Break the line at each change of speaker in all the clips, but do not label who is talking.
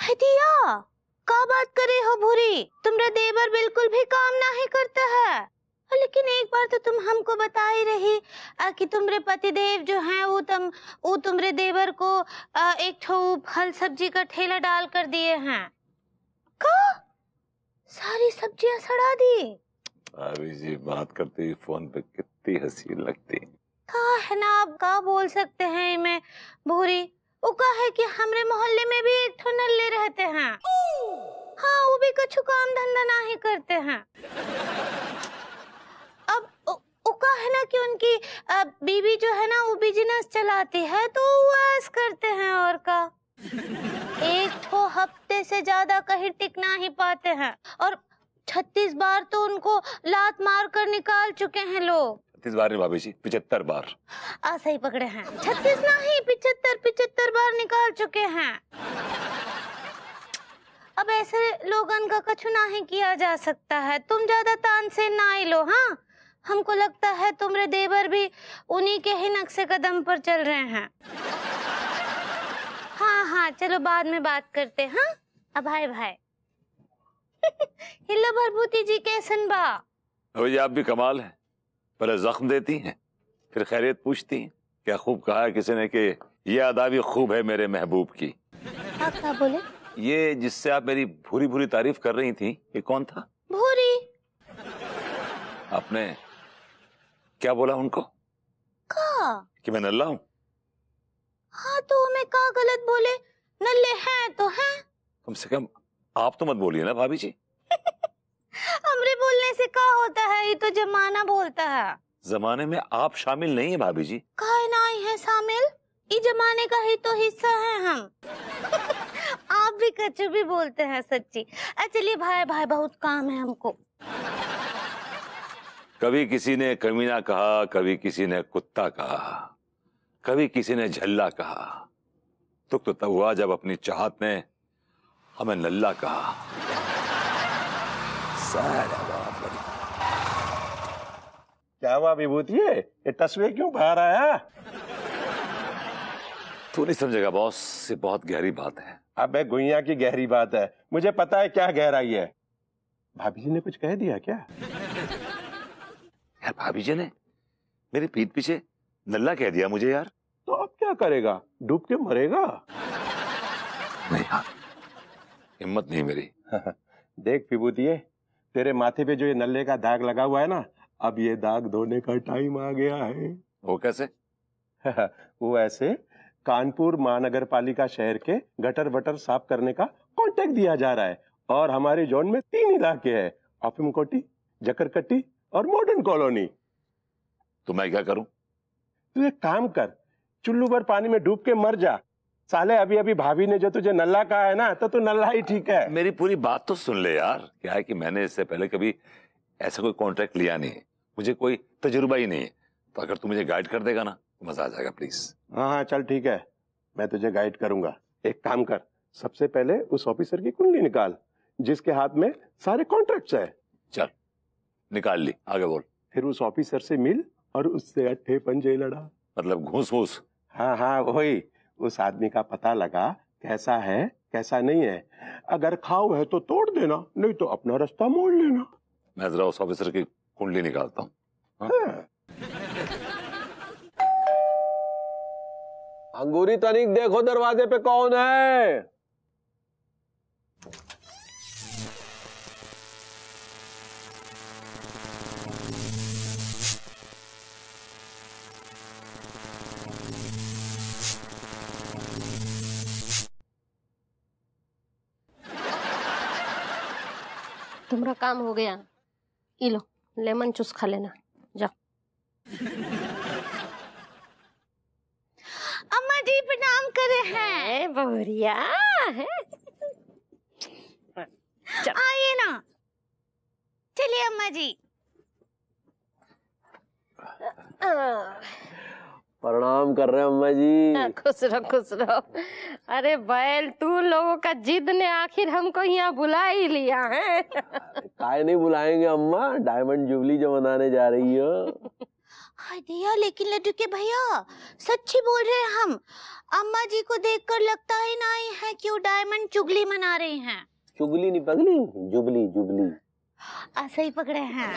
हदिया का बात करे हो भूरी? तुमरा देवर बिल्कुल भी काम नहीं करता है। लेकिन एक बार तो तुम हमको बता ही रही आ, कि तुमरे पतिदेव जो हैं वो तुम वो तुमरे देवर को आ, एक ठो फल सब्ज़ी का ठेला डाल कर दिए हैं। का? सारी सब्ज़ियाँ सड़ा दी?
भाभी जी बात करते ही फ़ोन पे कितनी हसीन लगती।
का है ना आप का बोल सकते हैं मैं भूरी वो है कि हमरे मोहल्ले में भी एक ठो नल्ले रहते हैं। हाँ वो भी कुछ काम धंधा नहीं करते हैं। अब वो है ना कि उनकी बीवी जो है ना, वो बिज़नेस चलाती है तो वो ऐस करते हैं और का। एक ठो हफ़्ते से ज़्यादा कहीं टिक नहीं पाते हैं। और छत्तीस बार तो उनको लात मार कर निकाल चुके हैं लोग।
छत्तीस बार नहीं भाभी जी पिछहत्तर बार।
आ सही पकड़े हैं। छत्तीस नहीं पिछहत्तर पिछहत्तर बार निकाल चुके हैं। अब ऐसे लोगन का कछु नहीं किया जा सकता है। तुम ज़्यादा तान से ना ही लो हाँ? हमको लगता है तुमरे देवर भी उन्हीं के ही नक्शे कदम पर चल रहे हैं। हाँ हाँ चलो बाद में बात करते हैं हाँ? अब भाई भाई। हिलो भरभूति जी कैसन बा?
जी आप भी कमाल है। पहले जख्म देती हैं फिर खैरियत पूछती हैं क्या खूब कहा है किसी ने कि ये अदा भी खूब है मेरे महबूब की?
आप क्या बोले?
ये जिससे आप मेरी भूरी भूरी तारीफ़ कर रही थी ये कौन था?
भूरी।
आपने क्या बोला उनको?
का?
कि मैं नल्ला हूँ।
हाँ तो मैं का गलत बोले? नल्ले हैं तो हैं।
कम से कम आप तो मत बोलिए ना भाभी जी।
हमरे बोलने से का होता है? ये तो जमाना बोलता है।
जमाने में आप शामिल नहीं है भाभी जी।
काहे नहीं है शामिल? ये जमाने का ही तो हिस्सा है हम। आप भी कछु भी बोलते हैं सच्ची। चलिए भाई भाई बहुत काम है हमको।
कभी किसी ने कमीना कहा कभी किसी ने कुत्ता कहा कभी किसी ने झल्ला कहा। दुख तो तब हुआ जब अपनी चाहत ने हमें नल्ला कहा।
क्या हुआ विभूति? ये ये तस्वीर क्यों बाहर आया?
तू नहीं समझेगा बॉस ये बहुत गहरी बात है।
अबे गुइया की गहरी बात है। मुझे पता है क्या गहराई है। भाभी जी ने कुछ कह दिया क्या?
यार भाभी जी ने मेरे पीठ पीछे नल्ला कह दिया मुझे यार।
तो अब क्या करेगा? डूब के मरेगा?
नहीं यार हिम्मत नहीं मेरी।
देख विभूति तेरे माथे पे जो ये नल्ले का दाग लगा हुआ है ना अब ये दाग धोने का टाइम आ गया है।
वो कैसे?
वो ऐसे कानपुर महानगर पालिका शहर के गटर वटर साफ़ करने का कॉन्ट्रैक्ट दिया जा रहा है और हमारे जोन में तीन इलाके हैं अफिम कोटी जकरकट्टी और मॉडर्न कॉलोनी
तो मैं क्या करूँ?
तू एक काम कर चुल्लू भर पानी में डूब के मर जा। साले अभी अभी भाभी ने जो तुझे नल्ला कहा है ना तो तू नल्ला ही ठीक है।
मेरी पूरी बात तो सुन ले यार। क्या है कि मैंने इससे पहले कभी ऐसा कोई कॉन्ट्रैक्ट लिया नहीं। है मुझे कोई तजुर्बा ही नहीं है। तो अगर तू मुझे गाइड कर देगा ना तो मज़ा आ जाएगा प्लीज़
हाँ हाँ चल ठीक है। मैं तुझे गाइड करूँगा। एक काम कर सबसे पहले उस ऑफिसर की कुंडली निकाल जिसके हाथ में सारे कॉन्ट्रैक्ट्स है।
चल निकाल ली आगे बोल।
फिर उस ऑफिसर से मिल और उससे अट्ठे पंजे लड़ा
मतलब घूस घूस
हाँ हाँ वही। उस आदमी का पता लगा कैसा है कैसा नहीं है? अगर खाओ है तो तोड़ देना नहीं तो अपना रास्ता मोड़ लेना।
मैं जरा उस ऑफिसर की कुंडली निकालता हूँ।
हाँ।
अंगूरी तनिक देखो दरवाजे पे कौन है?
तुम्हारा काम हो गया. ई लो लेमन चूस खा लेना. जाओ
अम्मा जी प्रणाम करे हैं.
बहुरिया. है
आइए ना. चलिए अम्मा जी.
प्रणाम कर रहे हैं अम्मा जी।
खुश रहो खुश रहो। अरे बैल तू लोगों का जिद ने आखिर हमको यहाँ बुला ही लिया है।
काय नहीं बुलाएँगे अम्मा डायमंड जुबली जो मनाने जा रही हो।
दिया लेकिन लड्डू के भैया सच्ची बोल रहे हैं हम। अम्मा जी को देखकर लगता ही नहीं है कि वो डायमंड चुगली मना रही हैं।
चुगली नहीं पगली? Jubilee jubilee.
ऐसा ही पकड़े हैं।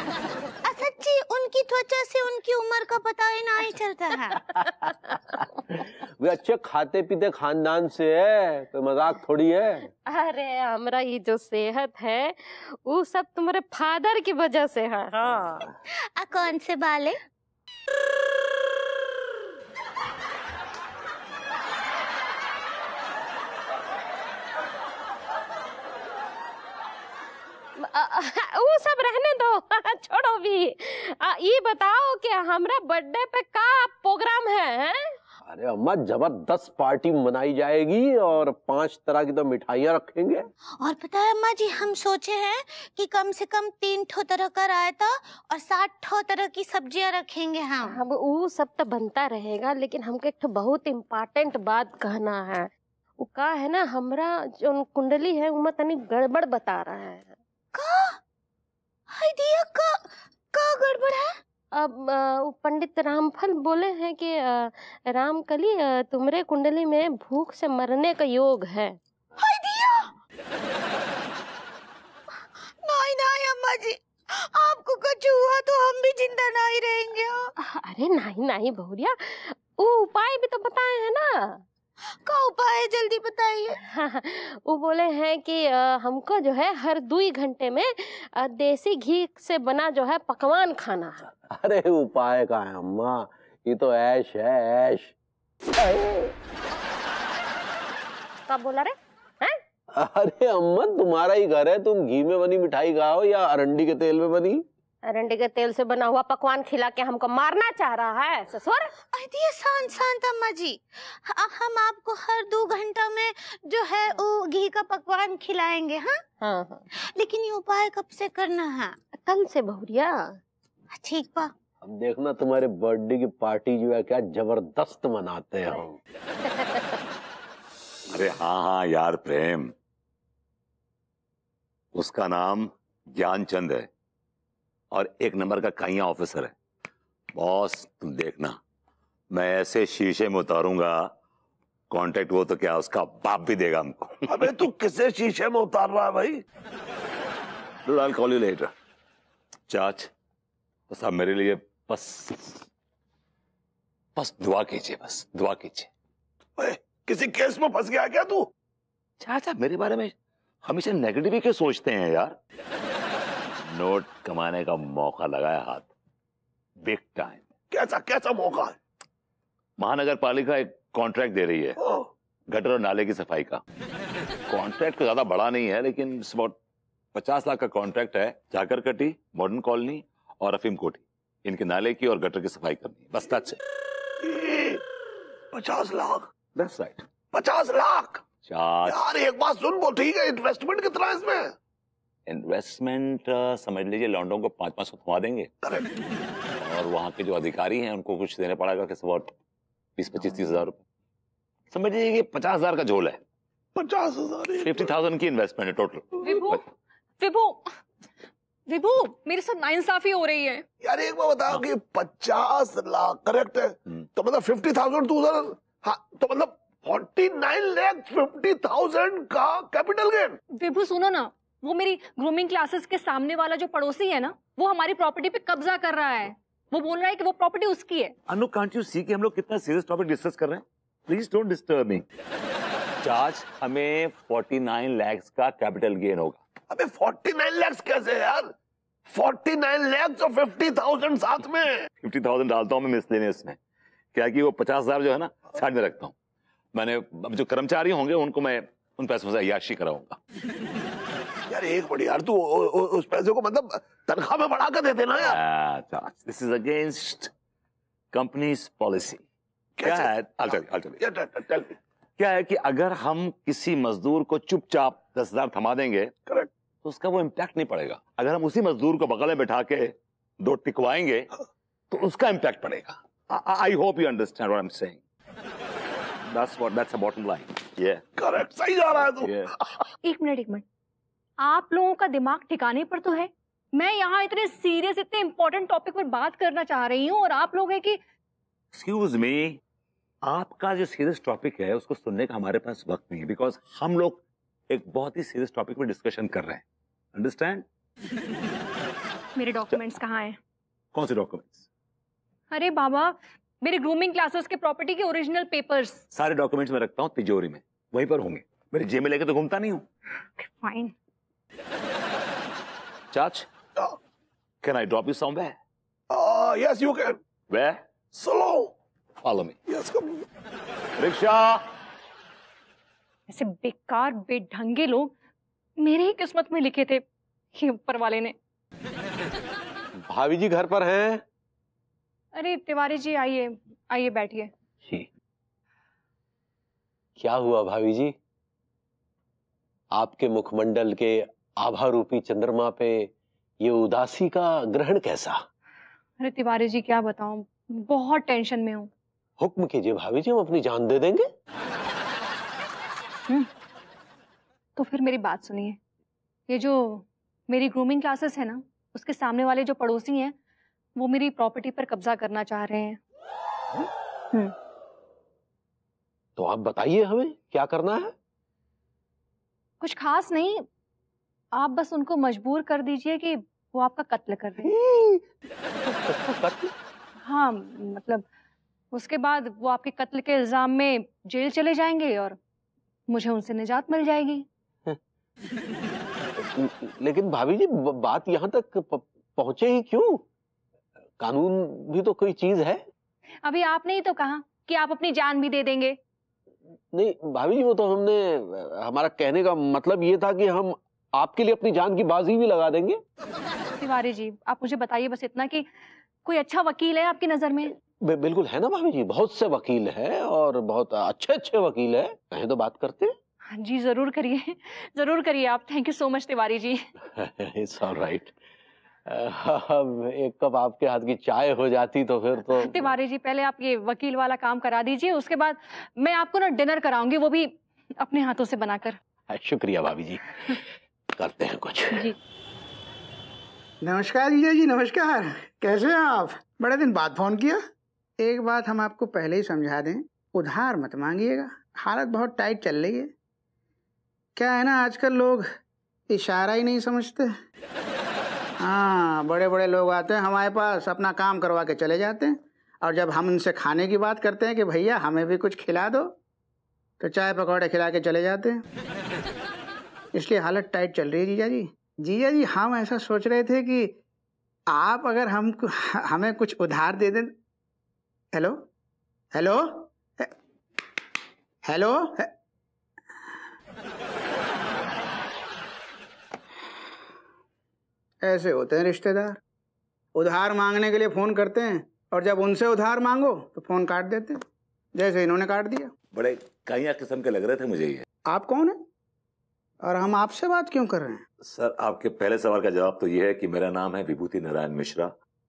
सच्ची उनकी त्वचा से उनकी उम्र का पता ही ना ही चलता है।
वे अच्छे खाते पीते खानदान से है तो मज़ाक थोड़ी है?
अरे हमारा ये जो सेहत है वो सब तुम्हारे फादर की वजह से है। हाँ।
आ, कौन से बाले?
वो सब रहने दो। छोड़ो भी। आ, ये बताओ कि हमरा बर्थडे पे का प्रोग्राम है हैं?
अरे अम्मा ज़बरदस्त पार्टी मनाई जाएगी और पाँच तरह की तो मिठाइयाँ रखेंगे।
और पता है अम्मा जी हम सोचे हैं कि कम से कम तीन ठो तरह का रायता और सात ठो तरह की सब्ज़ियाँ रखेंगे हम।
अब वो सब तो बनता रहेगा लेकिन हमको एक ठो बहुत इम्पोर्टेंट बात कहना है। वो का है ना हमरा जो कुंडली है उमा तनी गड़बड़ बता रहा है।
हाय दिया का का गड़बड़ है?
अब पंडित रामफल बोले हैं कि रामकली तुम्हारे कुंडली में भूख से मरने का योग है।
हाय दिया नहीं नहीं अम्मा जी आपको कुछ हुआ तो हम भी ज़िंदा नहीं रहेंगे।
अरे नहीं नहीं बहुरिया वो उपाय भी तो बताए हैं ना।
का उपाय है जल्दी बताइए।
वो बोले हैं कि हमको जो है हर दुई घंटे में देसी घी से बना जो है पकवान खाना है।
अरे उपाय का है अम्मा? ये तो ऐश है ऐश।
कब बोला रे? हैं?
अरे अम्मा तुम्हारा ही घर है। तुम घी में बनी मिठाई खाओ या अरंडी के तेल में बनी?
अरंडी के तेल से बना हुआ पकवान खिला के हमको मारना चाह रहा है ससुर।
अरे शांत शांत अम्मा जी। हम आपको हर दो घंटा में जो है वो घी का पकवान खिलाएँगे हाँ?
हाँ हाँ।
लेकिन ये उपाय कब से करना है?
कल से बहुरिया।
ठीक बा।
अब देखना तुम्हारे बर्थडे की पार्टी जो है क्या ज़बरदस्त मनाते हैं। हम
अरे हाँ हाँ यार प्रेम। उसका नाम ज्ञानचंद है। और एक नंबर का काइया ऑफिसर है। बॉस तुम देखना। मैं ऐसे शीशे में उतारूँगा कांटेक्ट वो तो क्या उसका बाप भी देगा हमको।
अबे तू किसे शीशे में उतार रहा है भाई?
Call you later. चाच बस आप मेरे लिए बस बस दुआ कीजिए बस दुआ कीजिए।
किसी केस में फंस गया क्या तू?
चाचा मेरे बारे में हमेशा नेगेटिव ही क्यों सोचते हैं यार? नोट कमाने का मौका लगाया हाथ। बिग टाइम
कैसा कैसा मौका? है
महानगर पालिका एक कॉन्ट्रैक्ट दे रही है। गटर और नाले की सफ़ाई का। कॉन्ट्रैक्ट तो ज़्यादा बड़ा नहीं है लेकिन अबाउट पचास लाख का कॉन्ट्रैक्ट है जाकर कटी मॉडर्न कॉलोनी और अफीम कोठी। इनके नाले की और गटर की सफ़ाई करनी है। बस टच
पचास लाख?
दैट्स राइट
पचास लाख? यार एक बात सुन वो ठीक है इन्वेस्टमेंट कितना है इसमें?
इन्वेस्टमेंट समझ लीजिए लॉन्डो को पाँच पाँच सौ थमा देंगे।
करेक्ट
और वहाँ के जो अधिकारी हैं उनको कुछ देने पड़ेगा कि अबाउट बीस पच्चीस तीस हज़ार रुपए। समझ लीजिए पचास हज़ार का झोल है।
पचास हज़ार
फिफ्टी थाउज़ेंड की इन्वेस्टमेंट है टोटल
विभू विभू विभू मेरे साथ नाइंसाफी हो रही है।
यार एक बार बताओ कि पचास लाख करेक्ट है?
हम्म।
तो मतलब फिफ्टी थाउज़ेंड टू हाँ तो मतलब forty nine lakh fifty thousand का कैपिटल गेन
विभू सुनो ना वो मेरी ग्रूमिंग क्लासेस के सामने वाला जो पड़ोसी है ना वो हमारी प्रॉपर्टी पे कब्जा कर रहा है। वो बोल रहा है कि वो प्रॉपर्टी उसकी है।
अनु कांट यू सी कि हम लोग कितना सीरियस टॉपिक डिस्कस कर रहे हैं? Please don't disturb me charge हमें 49 लैक्स का कैपिटल गेन होगा।
अबे फोर्टी नाइन लैक्स कैसे यार? फोर्टी नाइन लैक्स और फिफ्टी थाउज़ेंड साथ में।
50,000 डालता हूँ मैं मिसलेनियस में क्या कि वो पचास हज़ार जो है ना साइड में रखता हूँ। मैंने अब जो कर्मचारी होंगे उनको मैं उन पैसों से अयाशी कराऊँगा।
यार एक बड़ी यार तू उस पैसे को मतलब तनख्वाह में बढ़ा कर देते ना यार।
This is against company's policy क्या है. क्या है कि अगर हम किसी मजदूर को चुपचाप दस हज़ार थमा देंगे
करेक्ट
तो उसका वो इम्पैक्ट नहीं पड़ेगा। अगर हम उसी मजदूर को बगल में बैठा के दो टिकवाएँगे तो उसका इम्पैक्ट पड़ेगा। I hope you understand what I am saying that's what that's a bottom line ये
करेक्ट सही जा रहा है तू।
एक मिनट एक मिनट। आप लोगों का दिमाग ठिकाने पर तो है। मैं यहाँ इतने सीरियस इतने इम्पोर्टेंट टॉपिक पर बात करना चाह रही हूँ और आप लोग हैं कि
एक्सक्यूज मी आपका जो सीरियस टॉपिक है उसको सुनने का हमारे पास वक्त नहीं है बिकॉज़ हम लोग एक बहुत ही सीरियस टॉपिक पर डिस्कशन कर रहे हैं। अंडरस्टैंड
मेरे डॉक्यूमेंट्स कहाँ हैं?
कौन से डॉक्यूमेंट्स
अरे बाबा मेरे ग्रूमिंग क्लासेस के प्रॉपर्टी के ओरिजिनल पेपर्स
सारे डॉक्यूमेंट्स मैं रखता हूँ तिजोरी में वहीं पर होंगे। मेरे जेब में लेके तो घूमता नहीं हूँ।
फाइन
चाच can I drop you somewhere
Uh, yes, you can.
Where
Slow.
Follow me
Yes, come.
Rickshaw
ऐसे बेकार बेढंगे लोग मेरे ही किस्मत में लिखे थे ऊपर वाले ने।
भाभी जी घर पर हैं?
अरे तिवारी जी आइए आइए बैठिए।
क्या हुआ भाभी जी आपके मुखमंडल के आभा रूपी चंद्रमा पे ये उदासी का ग्रहण कैसा?
अरे तिवारी जी क्या बताऊँ? बहुत टेंशन में हूँ।
हुक्म कीजिए भाभी जी हम अपनी जान दे देंगे।
तो फिर मेरी बात सुनिए। ये जो मेरी ग्रूमिंग क्लासेस है ना उसके सामने वाले जो पड़ोसी हैं वो मेरी प्रॉपर्टी पर कब्जा करना चाह रहे हैं।
तो आप बताइए हमें क्या करना है?
कुछ खास नहीं आप बस उनको मजबूर कर दीजिए कि वो आपका कत्ल कर दें
कत्ल?
हाँ मतलब उसके बाद वो आपके कत्ल के इल्ज़ाम में जेल चले जाएँगे और मुझे उनसे निजात मिल जाएगी।
लेकिन भाभी जी बात यहाँ तक पहुँचे ही क्यों? कानून भी तो कोई चीज़ है।
अभी आपने ही तो कहा कि आप अपनी जान भी दे देंगे।
नहीं भाभी जी वो तो हमने हमारा कहने का मतलब ये था कि हम आपके लिए अपनी जान की बाजी भी लगा देंगे।
तिवारी जी आप मुझे बताइए बस इतना कि कोई अच्छा वकील है आपकी नज़र में?
बिल्कुल है ना भाभी जी बहुत से वकील हैं और बहुत अच्छे अच्छे वकील है। कहें तो बात करते
हाँ। जी ज़रूर करिए ज़रूर करिए आप। Thank you so much Tiwari ji.
It's all right एक कप आपके हाथ की चाय हो जाती तो फिर तो
तिवारी जी पहले आप ये वकील वाला काम करा दीजिए उसके बाद मैं आपको ना डिनर कराऊँगी वो भी अपने हाथों से बनाकर।
शुक्रिया भाभी जी। करते हैं कुछ।
जी।
नमस्कार विजय जी नमस्कार। कैसे हैं आप? बड़े दिन बाद फ़ोन किया। एक बात हम आपको पहले ही समझा दें उधार मत मांगिएगा। हालत बहुत टाइट चल रही है। क्या है ना आजकल लोग इशारा ही नहीं समझते। हाँ बड़े बड़े लोग आते हैं हमारे पास अपना काम करवा के चले जाते हैं। और जब हम उनसे खाने की बात करते हैं कि भैया हमें भी कुछ खिला दो तो चाय पकौड़े खिला के चले जाते हैं। इसलिए हालत टाइट चल रही है जीजा जी। जीजा जी हम ऐसा सोच रहे थे कि आप अगर हम हमें कुछ उधार दे दें। हेलो? हेलो? हेलो? ऐसे होते हैं रिश्तेदार। उधार मांगने के लिए फ़ोन करते हैं और जब उनसे उधार मांगो तो फ़ोन काट देते हैं जैसे इन्होंने काट दिया।
बड़े कैया किस्म के लग रहे थे मुझे ये।
आप कौन है? और हम आपसे बात क्यों कर रहे हैं?
सर आपके पहले सवाल का जवाब तो ये है कि मेरा नाम है विभूति नारायण मिश्रा।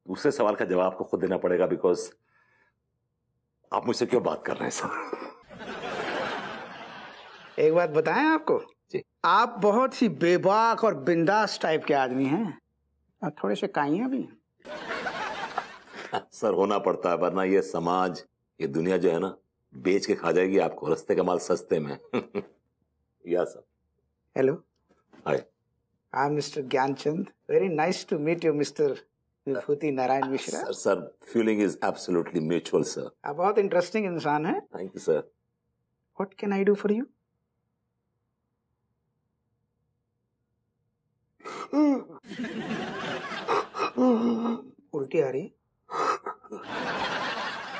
दूसरे सवाल का जवाब आपको खुद देना पड़ेगा बिकॉज़ आप मुझसे क्यों बात कर रहे हैं सर?
एक बात बताएँ आपको?
जी।
आप बहुत ही बेबाक और बिंदास टाइप के आदमी हैं। और थोड़े से काइया भी
सर होना पड़ता है वरना ये समाज ये दुनिया जो है ना बेच के खा जाएगी आपको रस्ते का माल सस्ते में। या sir.
Hello
hi
I am mister Gyanchand very nice to meet you mister Vibhuti Narayan Mishra
sir sir feeling is absolutely mutual sir
आप बहुत इंटरेस्टिंग इंसान हैं
thank you sir
what can I do for you उल्टी आ रही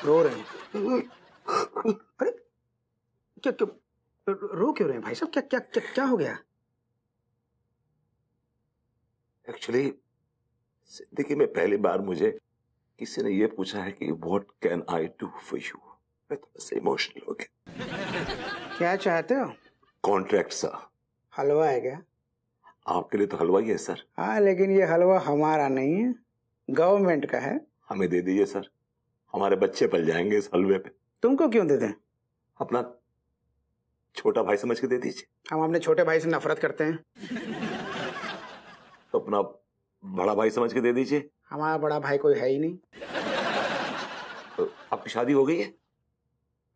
रो रहे हैं अरे क्या क्या रो क्यों रहे हैं भाई साहब? क्या क्या क्या, क्या हो गया?
एक्चुअली ज़िंदगी में पहली बार मुझे किसी ने ये पूछा है कि what can I do for you मैं थोड़ा सा इमोशनल हो गया।
क्या चाहते हो?
कॉन्ट्रैक्ट सर
हलवा है क्या?
आपके लिए तो हलवा ही है सर
हाँ लेकिन ये हलवा हमारा नहीं है। गवर्नमेंट का है।
हमें दे दीजिए सर हमारे बच्चे पल जाएँगे इस हलवे पे।
तुमको क्यों दे दें?
अपना छोटा भाई समझ के दे दीजिए।
हम अपने छोटे भाई से नफरत करते हैं।
तो अपना बड़ा भाई समझ के दे दीजिए।
हमारा बड़ा भाई कोई है ही नहीं।
तो आपकी शादी हो गई है?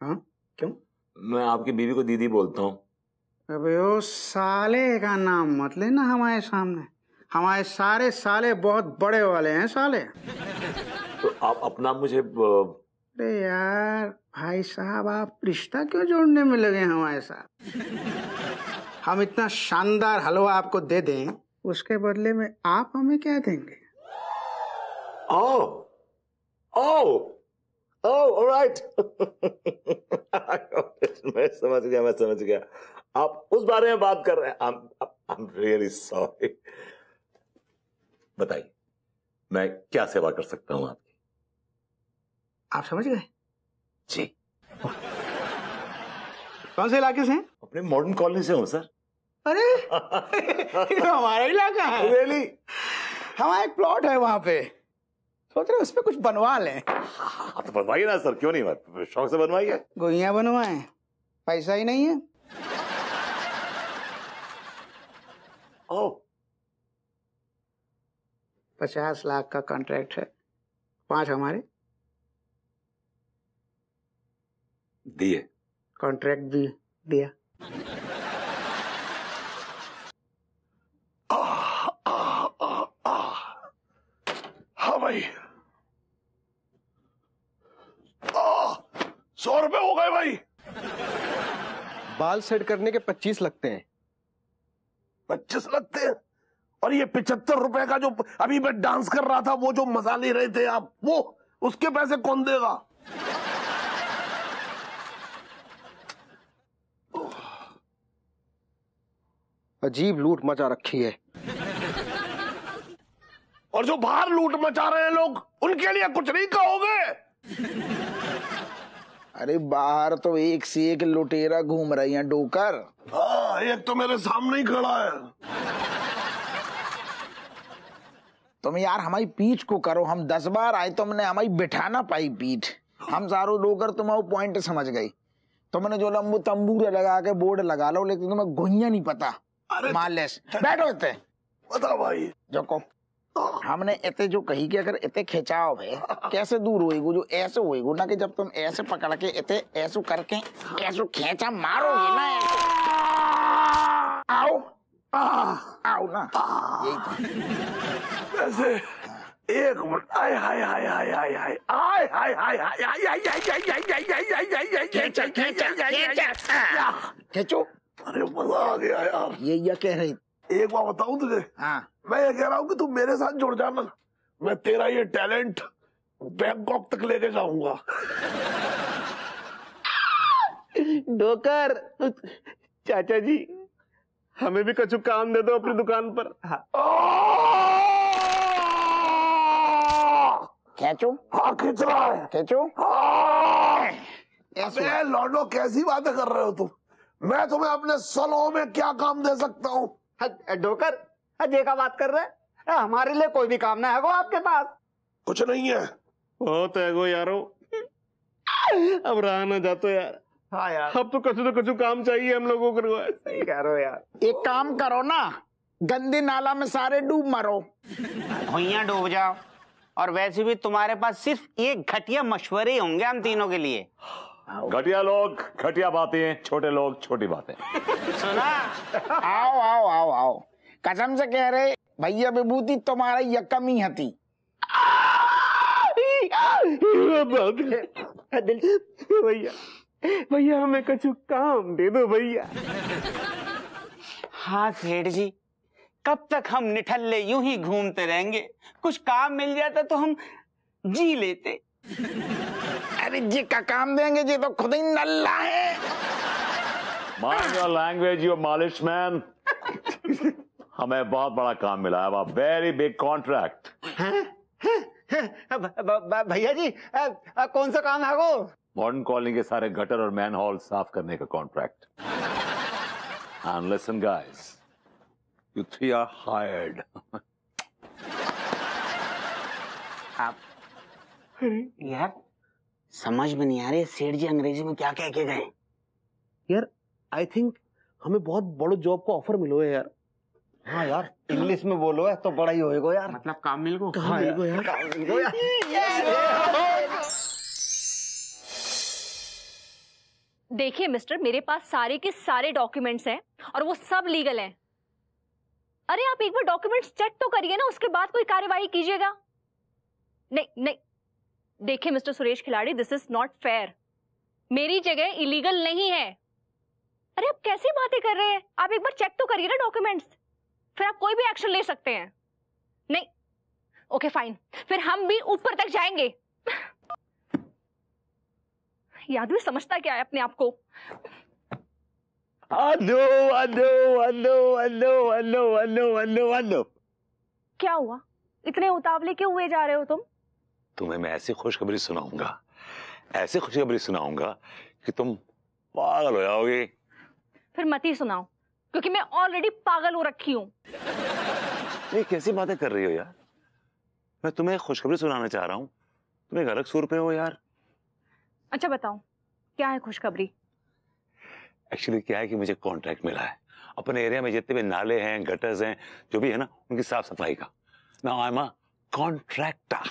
हाँ? क्यों?
मैं आपकी बीवी को दीदी बोलता हूँ।
अबे ओ साले का नाम मत लेना हमारे सामने। हमारे सारे साले बहुत बड़े वाले हैं साले।
तो आप अपना मुझे
अरे यार भाई साहब आप रिश्ता क्यों जोड़ने में लगे हमारे साथ हम इतना शानदार हलवा आपको दे दें उसके बदले में आप हमें क्या देंगे
ओ. Oh, all right. मैं समझ गया मैं समझ गया आप उस बारे में बात कर रहे हैं I'm, I'm really sorry. बताइए मैं क्या सेवा कर सकता हूँ आपकी
आप समझ गए?
जी।
कौन से इलाके से हैं?
अपने मॉडर्न कॉलोनी से हूँ सर
अरे! ये तो हमारा इलाका है।
रियली
हमारा एक प्लॉट है वहाँ पे। सोच रहे उस पे कुछ बनवा लें।
हाँ तो बनवाइए ना सर क्यों नहीं? बन- शौक से बनवाइए।
गोइयाँ बनवाए। पैसा ही नहीं है।
ओह।
पचास लाख का कॉन्ट्रैक्ट है। पाँच हमारे।
दिए।
कॉन्ट्रैक्ट भी दिया।
हाँ भाई सौ रुपए हो गए भाई।
बाल सेट करने के पच्चीस लगते हैं।
पच्चीस लगते हैं? और ये पिछहत्तर रुपए का जो अभी मैं डांस कर रहा था वो जो मज़ा ले रहे थे आप वो उसके पैसे कौन देगा?
अजीब लूट मचा रखी है।
और जो बाहर लूट मचा रहे हैं लोग उनके लिए कुछ नहीं कहोगे?
अरे बाहर तो एक से एक लुटेरा घूम रही हैं डोकर।
हाँ एक तो मेरे सामने ही खड़ा है।
तुम यार हमारी पीठ को करो हम दस बार आए तुमने हमारी बिठा ना पाई पीठ। हम सारो डोकर तुम्हारा पॉइंट समझ गई। तुमने जो लंबू तंबूरे लगा के बोर्ड लगा लो लेकिन तुम्हें घुइया नहीं पता। मालेस बैठो इतने
बता भाई
जोको हमने इतने जो कही कि अगर इतने खिंचाव है कैसे दूर होएगो जो ऐसे होएगो ना कि जब तुम ऐसे पकड़ के इतने ऐसे करके ऐसे खींचा मारोगे ना ऐसे आओ आओ ना यही
ऐसे एक मिनट आय हाय हाय हाय हाय हाय आय हाय हाय हाय हाय हाय हाय हाय हाय हाय हाय हाय हाय हाय
खींचा खींचा खींचा खींचो
अरे मज़ा आ गया यार।
ये ये कह रही।
एक बार बताऊँ तुझे?
हाँ।
मैं ये कह रहा हूँ कि तू मेरे साथ जुड़ जाना। मैं तेरा ये टैलेंट बैंकॉक तक लेके जाऊँगा।
डोकर चाचा जी हमें भी कछु काम दे दो अपनी दुकान पर। हाँ।
खींचो
हाँ खींच रहा है।
खींचो
हाँ।
ऐसे
लॉन्डो कैसी बातें कर रहे हो तुम? मैं तुम्हें अपने सलों में क्या काम दे सकता हूँ?
डोकर जे का बात कर रहे हैं? हमारे लिए कोई भी काम ना है वो आपके पास।
कुछ नहीं है।
बहुत है गो यारो। अब रहा ना जातो यार।
हाँ यार।
अब तो कछु तो कछु काम चाहिए हम लोगों को।
सही कह रहे हो यार।
एक काम करो ना गंदे नाला में सारे डूब मरो।
भुइया डूब जाओ। और वैसे भी तुम्हारे पास सिर्फ़ एक घटिया मशवरे होंगे हम तीनों के लिए।
घटिया लोग घटिया बातें छोटे लोग छोटी बातें।
सुना?
आओ आओ आओ आओ। कसम से कह रहे भैया विभूति तुम्हारा ये कमी हती।
भैया भैया हमें कछु काम दे दो भैया।
हाँ सेठ जी कब तक हम निठल्ले यूँ ही घूमते रहेंगे? कुछ काम मिल जाता तो हम जी लेते।
अरे जी का काम देंगे जी तो खुद ही नल्ला है।
माइंड योर लैंग्वेज योर मालिश मैन हमें बहुत बड़ा काम मिला है? वेरी बिग कॉन्ट्रैक्ट
भैया जी अ, अ, कौन सा काम है वो?
मॉडर्न कॉलोनी के सारे गटर और मैन हॉल साफ़ करने का contract and listen guys you three are hired आप
यार समझ में नहीं आ रही सेठ जी अंग्रेज़ी में क्या कह के गए?
यार आई थिंक हमें बहुत बड़ो जॉब का ऑफ़र मिलो है यार।
हाँ यार। इंग्लिश में बोलो है तो बड़ा ही होएगा यार।
मतलब काम मिल गो?
हाँ यार, काम मिल गो यार।
देखिए मिस्टर मेरे पास सारे के सारे डॉक्यूमेंट्स हैं और वो सब लीगल हैं। अरे आप एक बार डॉक्यूमेंट्स चेक तो करिए ना उसके बाद कोई कार्यवाही कीजिएगा। नहीं नहीं देखिए मिस्टर सुरेश खिलाड़ी दिस इज़ नॉट फेयर मेरी जगह इलीगल नहीं है। अरे आप कैसी बातें कर रहे हैं? आप एक बार चेक तो करिए ना डॉक्यूमेंट्स फिर आप कोई भी एक्शन ले सकते हैं। नहीं। ओके फाइन फिर हम भी ऊपर तक जाएँगे। ये आदमी समझता क्या है अपने आप को?
अनु अनु अनु अनु अनु अनु अनु अनु
क्या हुआ? इतने उतावले क्यों हुए जा रहे हो तुम?
तुम्हें मैं ऐसी खुशखबरी सुनाऊँगा। ऐसी खुशखबरी सुनाऊँगा कि तुम पागल हो जाओगे।
फिर मत ही सुनाओ क्योंकि मैं ऑलरेडी पागल हो रखी हूँ।
ये कैसी बातें कर रही हो यार? मैं तुम्हें खुशखबरी सुनाना चाह रहा हूँ। तुम एक अलग सुर पे हो यार।
अच्छा बताओ क्या है खुशखबरी?
एक्चुअली क्या है कि मुझे कॉन्ट्रैक्ट मिला है? अपने एरिया में जितने भी नाले हैं गटर्स हैं जो भी है ना उनकी साफ़ सफ़ाई का। ना आई एम अ कॉन्ट्रैक्टर